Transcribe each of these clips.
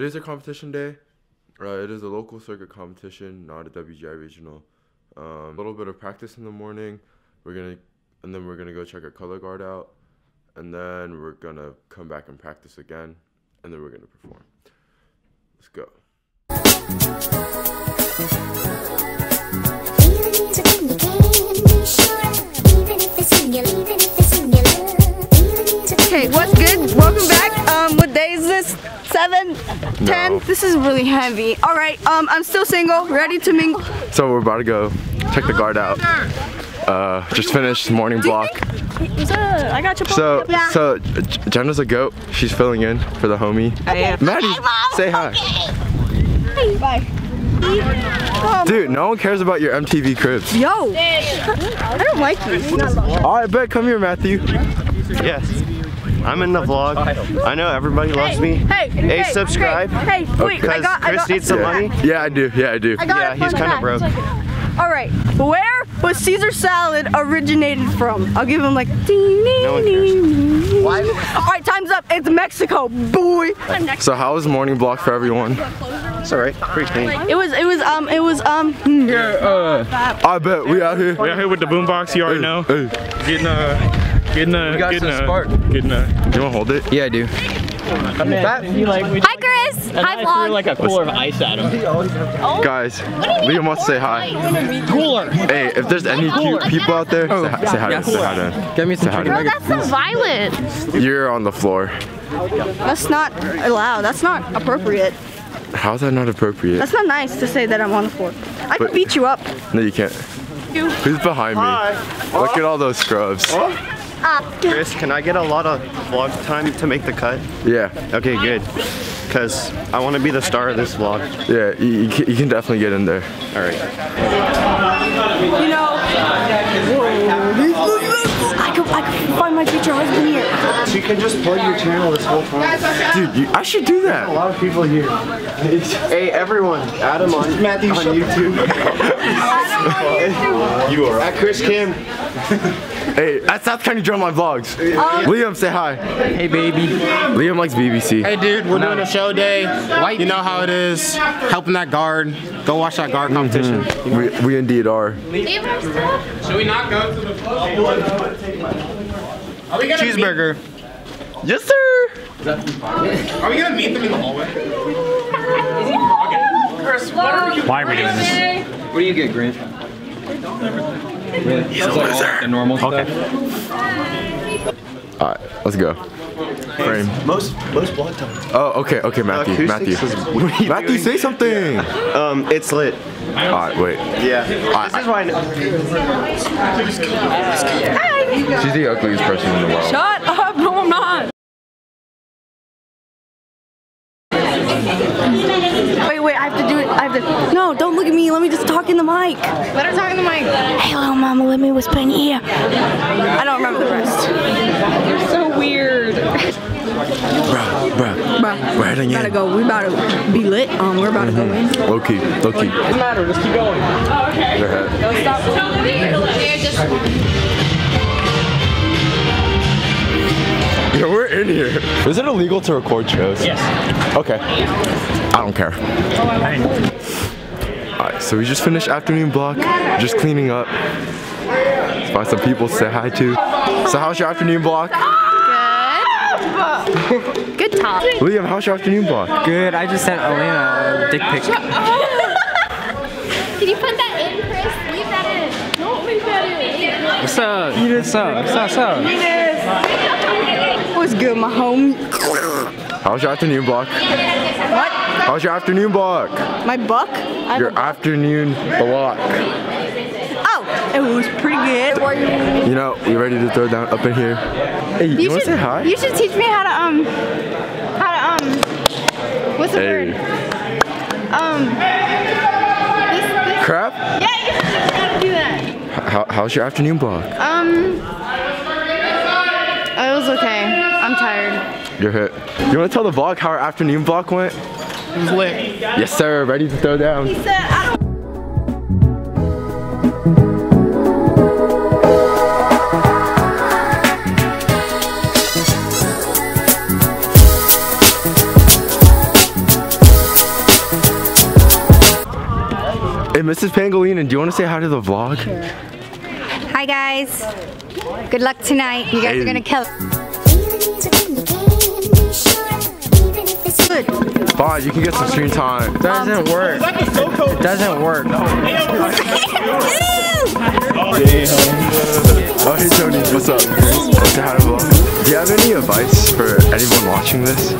today's our competition day. Uh, it is a local circuit competition, not a WGI regional. Um, a little bit of practice in the morning. We're gonna, and then we're gonna go check our color guard out, and then we're gonna come back and practice again, and then we're gonna perform. Let's go. Seven, ten. No. This is really heavy. All right. Um, I'm still single, ready to mingle. So we're about to go check the guard out. Uh, just finished morning block. I got your So, so Jenna's a goat. She's filling in for the homie. I am. Maddie, say hi. Bye. Dude, no one cares about your MTV cribs. Yo, I don't like you. All right, bet. Come here, Matthew. Yes. I'm in the vlog. I know everybody loves me. Hey, Hey, hey, subscribe. Hey, hey wait, I Because got, I Chris got, needs some Yeah. money. Yeah, I do. Yeah, I do. I Yeah, he's kind of broke. All right, where was Caesar salad originated from? I'll give him like ding ding No one ding. ding. All right, time's up. It's Mexico, boy. So how was morning block for everyone? It's alright. Pretty clean. It was, it was, um, it was, um. Yeah. I bet we out here. We out here with the boombox, you already know. Hey, Getting a, getting a, getting a, getting a. you wanna hold it? Yeah, I do. Hi, Chris. Hi, vlog. like a cooler of ice at him. Oh. Guys, Liam wants to say hi. Cooler. Hey, if there's any cute people out there, say, hi- say hi. to- Say hi to them. Get me some Say hi to Bro, that's so violent. You're on the floor. That's not allowed. That's not appropriate. How's that not appropriate? That's not nice to say that I'm on the floor. I could beat you up. No, you can't. Who's behind me? Look at all those scrubs. Chris, can I get a lot of vlog time to make the cut? Yeah, Okay, good. Because I want to be the star of this vlog. yeah, you, you, can, you can definitely get in there. Alright. You know. I could, I could find my future husband here. So you can just plug your channel this whole time. Dude, you, I should do that. A lot of people here. Hey, everyone. Add him on, Matthew, on YouTube. you are. At Chris Kim. Hey, at South County Drumline Vlogs. Uh, Liam, say hi. Hey, baby. Liam likes BBC. Hey dude, we're doing a show day. You know how it is. Helping that guard. Go watch that guard competition. Mm-hmm. We, we indeed are. Leave our stuff. Should we not go to the Cheeseburger. Yes, sir. Are we gonna meet them in the hallway? okay chris Why are we doing this? What do you get, Grant? He's a loser. The normal okay. All right, let's go. Frame. Most most vlog time. Oh, okay, okay, Matthew, Matthew. Acoustics is- what are you Matthew, doing? say something. Um, it's lit. All right, wait. Yeah. This is why. I know. She's the ugliest person in the world. Shut up. No, I'm not. Wait, wait, I have to do it. I have to. No, don't look at me. Let me just talk in the mic. Let her talk in the mic. Hey, little mama, let me whisper in your ear. I don't remember the rest. You're so weird. Bruh, bruh. Bruh, We're heading we gotta in. go. We about to be lit. Um, we're about to go in. Low key, low key. Doesn't matter. Just keep going. Your head. Yo, we're in here. Is it illegal to record shows? Yes. Okay. I don't care. Alright, so we just finished afternoon block. Just cleaning up. Let's find some people to say hi to. So how's your afternoon block? Good. Good talk. Liam, how's your afternoon block? Good. I just sent Elena a dick pic. Can you put that in, Chris? Leave that in. Don't leave that in. What's up? What's up? What's up? What's up? What's good, my homie? How's your afternoon block? What? How's your afternoon block? My buck? I Your afternoon block. Oh, it was pretty good. You know, we ready to throw down up in here? Hey, you, wanna say hi? You should teach me how to um, how to um, what's the Hey. word? Um, this, this, Crap? yeah, you should teach me how to do that. How, how's your afternoon block? Um, was okay. I'm tired. You're hit. You want to tell the vlog how our afternoon vlog went? It was lit. Yes, sir. Ready to throw down. Hey, Mrs. Pangolin, and do you want to say hi to the vlog? Sure. Hi, guys. Good luck tonight. You guys Hey. are gonna kill. Good. Fine, you can get some screen time. Doesn't work. It doesn't work. Oh, hey Tony, what's up? Say the. Do you have any advice for anyone watching this?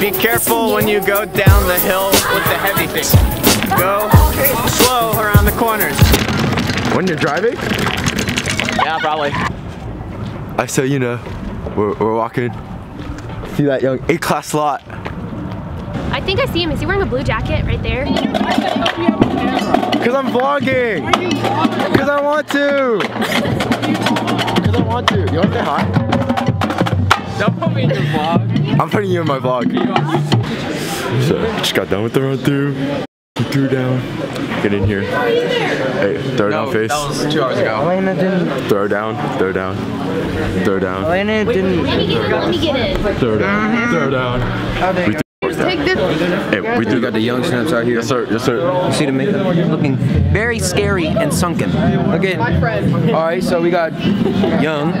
Be careful when you go down the hill with the heavy thing. Go slow around the corners. When you're driving? Yeah, probably. I say, you know, we're, we're walking. See that young A-class lot. I think I see him. Is he wearing a blue jacket right there? Cause I'm vlogging. Cause I want to. Cause I want to. You want to say hi? Don't put me in your vlog. I'm putting you in my vlog. So, just got done with the run through. Threw down. Get in here. Hey, throw down face. That was two hours ago. Elena didn't. Throw down. Throw down. Throw down. Elena didn't. Let me get it. Let me get it. Mm-hmm. Throw down. Oh, throw down. We threw down. Take this. Hey, we threw We got the young snaps out here. Yes, sir. Yes, sir. You see the makeup? Looking very scary and sunken. Look at. All right, so we got young,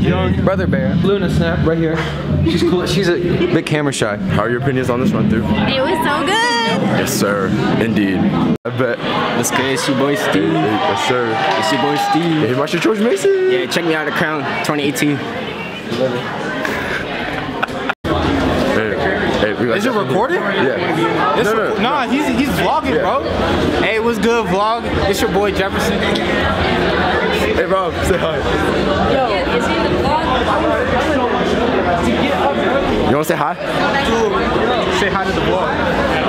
young brother bear, Luna snap right here. She's cool. She's a bit camera shy. How are your opinions on this run through? It was so good. Yes, sir. Indeed. I bet. Let's get it's your boy Steve. Yes, sir. It's your boy Steve. Hey, Master George Mason. Yeah, check me out at Crown 2018. Hey, hey, we got Is it recorded? Yeah. This No, no, no, nah, he's he's vlogging, bro. Hey, what's good, vlog? It's your boy Jefferson. Hey, Rob, say hi. Yo, You want to say hi? Say hi to the vlog.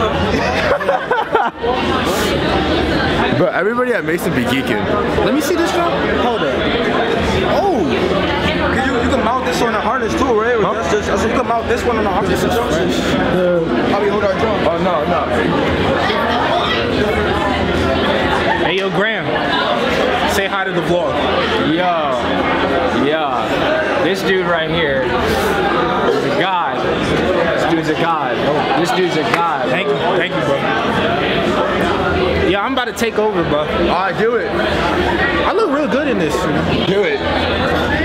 Bro, everybody at Mason be geeking. Let me see this film. Hold up. Oh. Cause you, you can mount this on the harness too, right? Or that's just, I said you can mount this one on the harness. This is fresh. How we hold our drum? Oh, no, no. Hey, yo, Graham. Say hi to the vlog. Yo, yo, this dude right here is a god. This dude's a god. This dude's a god. Thank you, thank you, bro. Yeah, I'm about to take over, bro. All right, do it. I look real good in this. You know? Do it.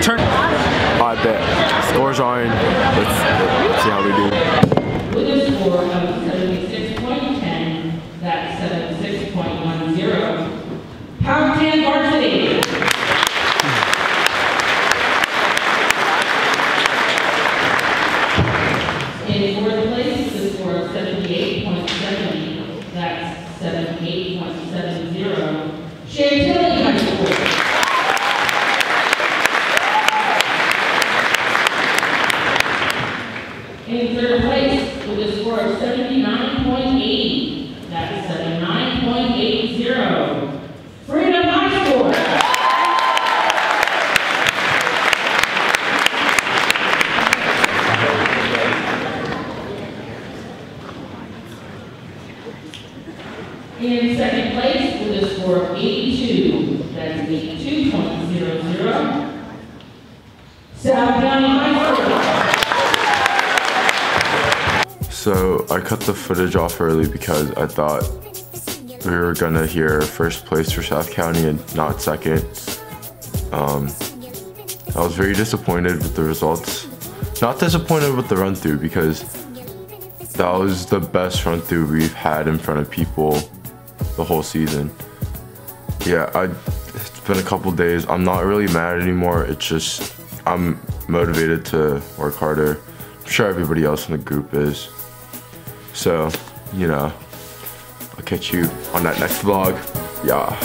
Turn. I bet. Scores are in. Let's, let's see how we do. With a score of 76.10, that's 76.10. Powhatan varsity. In fourth place, with a score of 78.70, that's 78.70. Chantilly High School. In third place with a score of 79.80. That is 79.80. Freedom High School. In second place with a score of 82. That is 82.00. South County High School. So I cut the footage off early because I thought we were gonna hear first place for South County and not second. Um, I was very disappointed with the results. Not disappointed with the run through because that was the best run through we've had in front of people the whole season. Yeah, I, it's been a couple days. I'm not really mad anymore. It's just I'm motivated to work harder. I'm sure everybody else in the group is. So, you know, I'll catch you on that next vlog. Yeah.